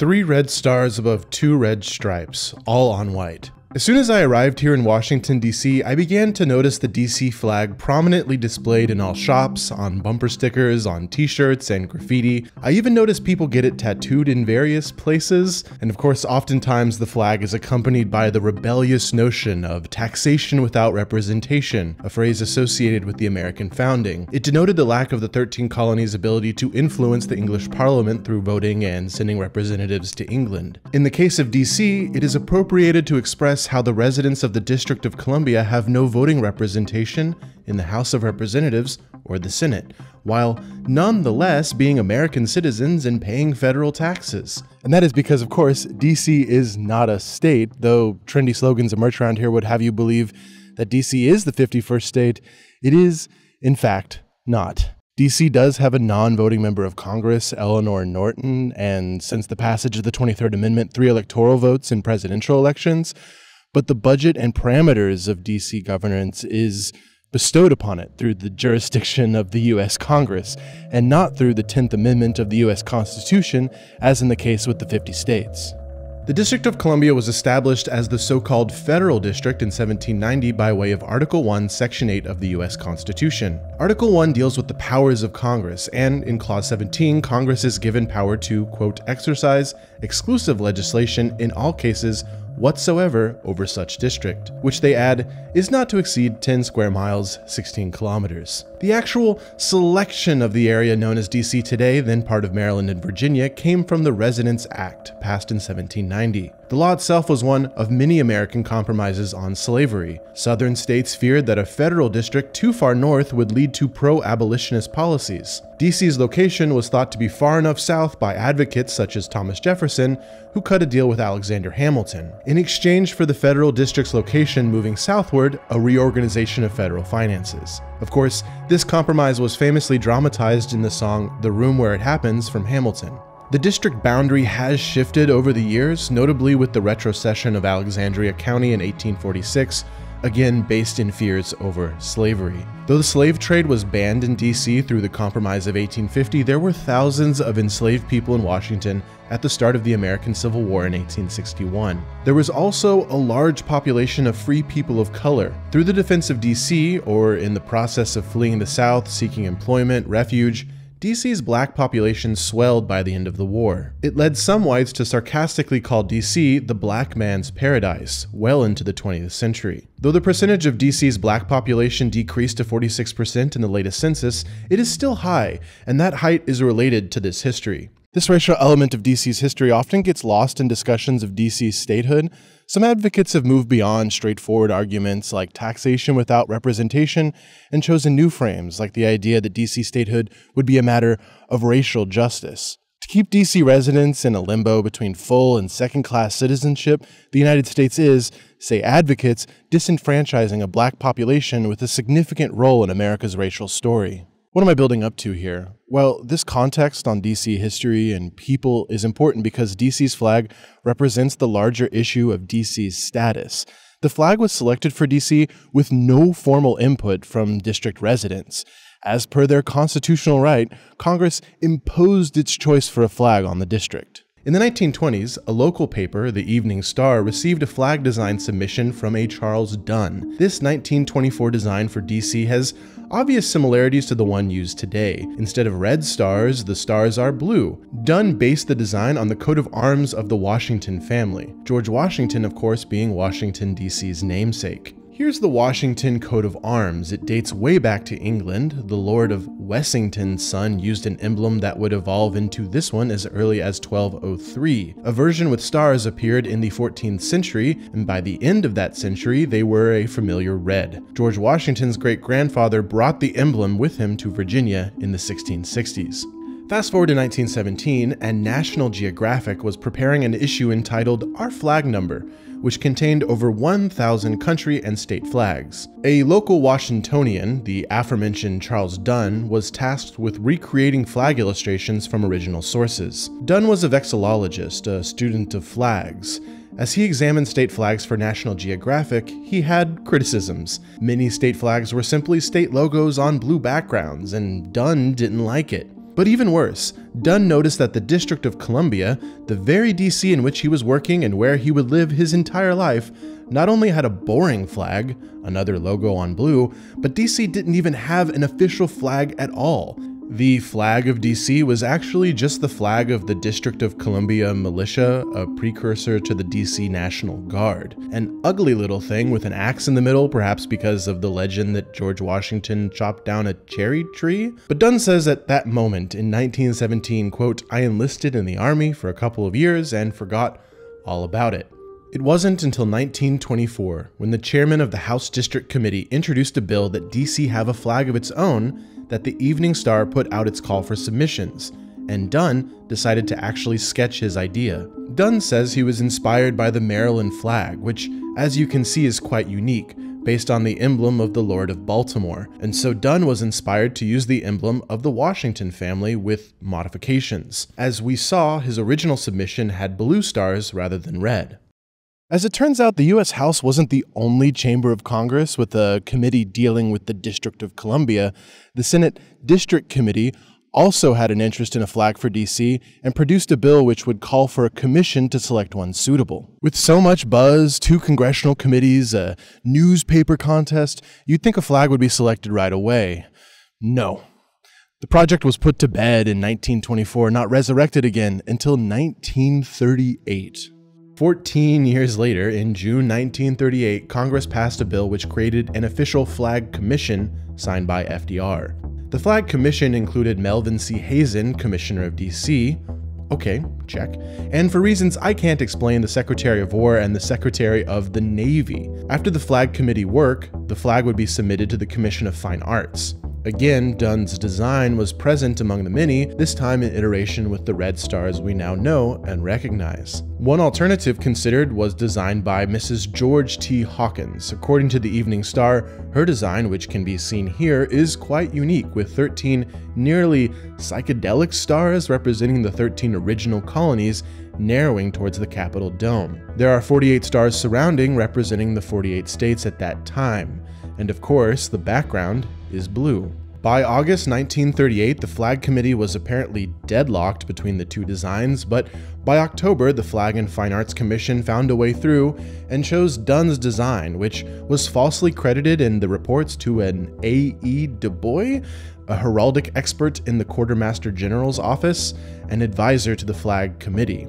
Three red stars above two red stripes, all on white. As soon as I arrived here in Washington, D.C., I began to notice the D.C. flag prominently displayed in all shops, on bumper stickers, on t shirts, and graffiti. I even noticed people get it tattooed in various places, and of course, oftentimes the flag is accompanied by the rebellious notion of taxation without representation, a phrase associated with the American founding. It denoted the lack of the 13 colonies' ability to influence the English Parliament through voting and sending representatives to England. In the case of D.C., it is appropriated to express how the residents of the District of Columbia have no voting representation in the House of Representatives or the Senate, while nonetheless being American citizens and paying federal taxes. And that is because, of course, DC is not a state, though trendy slogans and emerge around here would have you believe that DC is the 51st state. It is, in fact, not. DC does have a non voting member of Congress, Eleanor Norton, and since the passage of the 23rd Amendment, three electoral votes in presidential elections but the budget and parameters of DC governance is bestowed upon it through the jurisdiction of the U.S. Congress, and not through the 10th Amendment of the U.S. Constitution, as in the case with the 50 states. The District of Columbia was established as the so-called Federal District in 1790 by way of Article 1, Section 8 of the U.S. Constitution. Article 1 deals with the powers of Congress, and in Clause 17, Congress is given power to, quote, exercise exclusive legislation in all cases whatsoever over such district, which they add is not to exceed 10 square miles, 16 kilometers. The actual selection of the area known as DC today, then part of Maryland and Virginia, came from the Residence Act, passed in 1790. The law itself was one of many American compromises on slavery. Southern states feared that a federal district too far north would lead to pro abolitionist policies. DC's location was thought to be far enough south by advocates such as Thomas Jefferson, who cut a deal with Alexander Hamilton. In exchange for the federal district's location moving southward, a reorganization of federal finances. Of course, this compromise was famously dramatized in the song The Room Where It Happens from Hamilton. The district boundary has shifted over the years, notably with the retrocession of Alexandria County in 1846, again based in fears over slavery. Though the slave trade was banned in DC through the Compromise of 1850, there were thousands of enslaved people in Washington at the start of the American Civil War in 1861. There was also a large population of free people of color. Through the defense of DC, or in the process of fleeing the South, seeking employment, refuge, DC's black population swelled by the end of the war. It led some whites to sarcastically call DC the black man's paradise, well into the 20th century. Though the percentage of DC's black population decreased to 46% in the latest census, it is still high, and that height is related to this history. This racial element of DC's history often gets lost in discussions of DC's statehood. Some advocates have moved beyond straightforward arguments like taxation without representation and chosen new frames like the idea that DC statehood would be a matter of racial justice. To keep DC residents in a limbo between full and second class citizenship, the United States is, say advocates, disenfranchising a black population with a significant role in America's racial story. What am I building up to here? Well, this context on DC history and people is important because DC's flag represents the larger issue of DC's status. The flag was selected for DC with no formal input from district residents. As per their constitutional right, Congress imposed its choice for a flag on the district. In the 1920s, a local paper, the Evening Star, received a flag design submission from a Charles Dunn. This 1924 design for DC has obvious similarities to the one used today. Instead of red stars, the stars are blue. Dunn based the design on the coat of arms of the Washington family, George Washington, of course, being Washington, D.C.'s namesake. Here's the Washington coat of arms. It dates way back to England. The Lord of Wessington's son used an emblem that would evolve into this one as early as 1203. A version with stars appeared in the 14th century, and by the end of that century, they were a familiar red. George Washington's great grandfather brought the emblem with him to Virginia in the 1660s. Fast forward to 1917, and National Geographic was preparing an issue entitled Our Flag Number, which contained over 1,000 country and state flags. A local Washingtonian, the aforementioned Charles Dunn, was tasked with recreating flag illustrations from original sources. Dunn was a vexillologist, a student of flags. As he examined state flags for National Geographic, he had criticisms. Many state flags were simply state logos on blue backgrounds, and Dunn didn't like it. But even worse, Dunn noticed that the District of Columbia, the very DC in which he was working and where he would live his entire life, not only had a boring flag, another logo on blue, but DC didn't even have an official flag at all. The flag of DC was actually just the flag of the District of Columbia Militia, a precursor to the DC National Guard. An ugly little thing with an axe in the middle, perhaps because of the legend that George Washington chopped down a cherry tree. But Dunn says at that moment in 1917, quote, I enlisted in the army for a couple of years and forgot all about it. It wasn't until 1924, when the chairman of the House District Committee introduced a bill that DC have a flag of its own, that the Evening Star put out its call for submissions, and Dunn decided to actually sketch his idea. Dunn says he was inspired by the Maryland flag, which, as you can see, is quite unique, based on the emblem of the Lord of Baltimore, and so Dunn was inspired to use the emblem of the Washington family with modifications. As we saw, his original submission had blue stars rather than red. As it turns out, the U.S. House wasn't the only chamber of Congress with a committee dealing with the District of Columbia. The Senate District Committee also had an interest in a flag for DC and produced a bill which would call for a commission to select one suitable. With so much buzz, two congressional committees, a newspaper contest, you'd think a flag would be selected right away. No. The project was put to bed in 1924, not resurrected again until 1938. 14 years later, in June 1938, Congress passed a bill which created an official flag commission signed by FDR. The flag commission included Melvin C. Hazen, Commissioner of DC, Okay, check. And for reasons I can't explain, the Secretary of War and the Secretary of the Navy. After the flag committee work, the flag would be submitted to the Commission of Fine Arts. Again, Dunn's design was present among the many, this time in iteration with the red stars we now know and recognize. One alternative considered was designed by Mrs. George T. Hawkins. According to the Evening Star, her design, which can be seen here, is quite unique, with 13 nearly psychedelic stars representing the 13 original colonies narrowing towards the Capitol Dome. There are 48 stars surrounding, representing the 48 states at that time. And of course, the background is blue. By August 1938, the Flag Committee was apparently deadlocked between the two designs, but by October, the Flag and Fine Arts Commission found a way through and chose Dunn's design, which was falsely credited in the reports to an A.E. Du Bois, a heraldic expert in the Quartermaster General's office and advisor to the Flag Committee.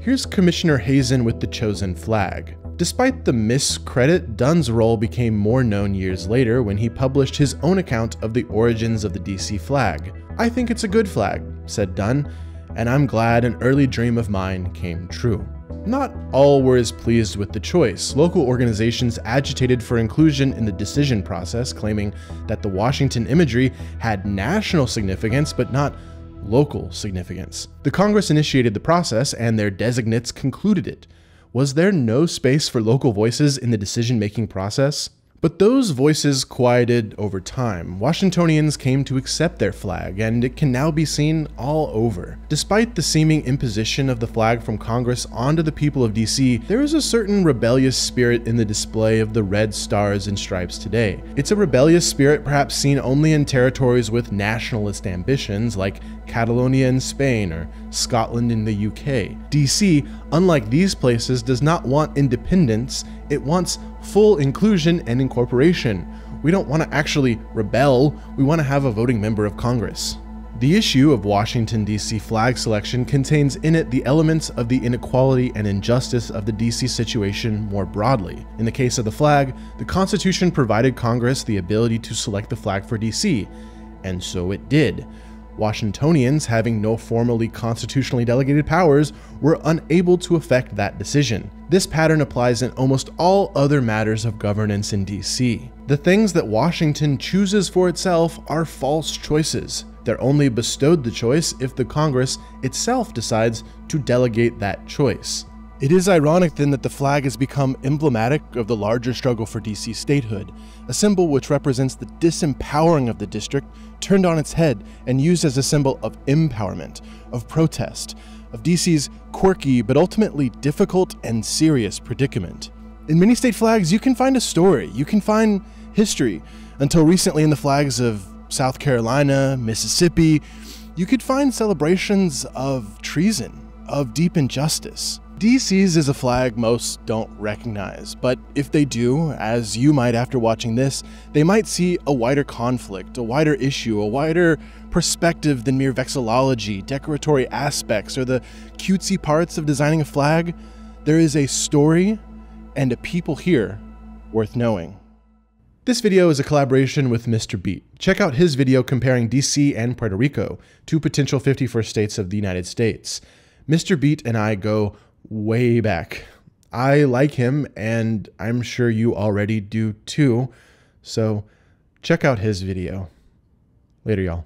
Here's Commissioner Hazen with the chosen flag. Despite the miscredit, Dunn's role became more known years later when he published his own account of the origins of the DC flag. I think it's a good flag, said Dunn, and I'm glad an early dream of mine came true. Not all were as pleased with the choice. Local organizations agitated for inclusion in the decision process, claiming that the Washington imagery had national significance but not local significance. The Congress initiated the process and their designates concluded it. Was there no space for local voices in the decision making process? But those voices quieted over time. Washingtonians came to accept their flag, and it can now be seen all over. Despite the seeming imposition of the flag from Congress onto the people of DC, there is a certain rebellious spirit in the display of the red stars and stripes today. It's a rebellious spirit perhaps seen only in territories with nationalist ambitions like Catalonia in Spain or Scotland in the UK. DC, unlike these places, does not want independence, it wants full inclusion and incorporation. We don't want to actually rebel, we want to have a voting member of Congress. The issue of Washington, D.C. flag selection contains in it the elements of the inequality and injustice of the D.C. situation more broadly. In the case of the flag, the Constitution provided Congress the ability to select the flag for D.C., and so it did. Washingtonians, having no formally constitutionally delegated powers, were unable to affect that decision. This pattern applies in almost all other matters of governance in DC. The things that Washington chooses for itself are false choices. They're only bestowed the choice if the Congress itself decides to delegate that choice. It is ironic then that the flag has become emblematic of the larger struggle for DC statehood, a symbol which represents the disempowering of the district turned on its head and used as a symbol of empowerment, of protest, of DC's quirky but ultimately difficult and serious predicament. In many state flags, you can find a story, you can find history, until recently in the flags of South Carolina, Mississippi, you could find celebrations of treason, of deep injustice. DC's is a flag most don't recognize, but if they do, as you might after watching this, they might see a wider conflict, a wider issue, a wider perspective than mere vexillology, decoratory aspects, or the cutesy parts of designing a flag. There is a story and a people here worth knowing. This video is a collaboration with Mr. Beat. Check out his video comparing DC and Puerto Rico, two potential 51st states of the United States. Mr. Beat and I go way back. I like him, and I'm sure you already do too. So check out his video. Later, y'all.